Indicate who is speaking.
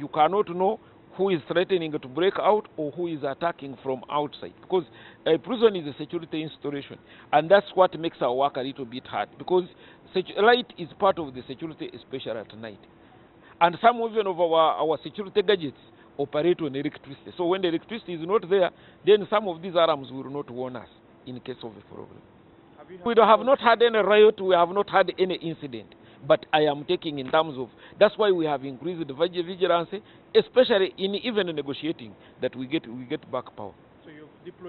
Speaker 1: you cannot know who is threatening to break out or who is attacking from outside. Because a prison is a security installation, and that's what makes our work a little bit hard. Because light is part of the security, especially at night. And some even of our, our security gadgets operate on electricity. So when the electricity is not there, then some of these alarms will not warn us in case of a problem. We have not had any riot, we have not had any incident. But I am taking in terms of, that's why we have increased the vigilance, especially in even negotiating, that we get, we get back power.
Speaker 2: So you've deployed